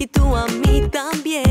y tú a mí también.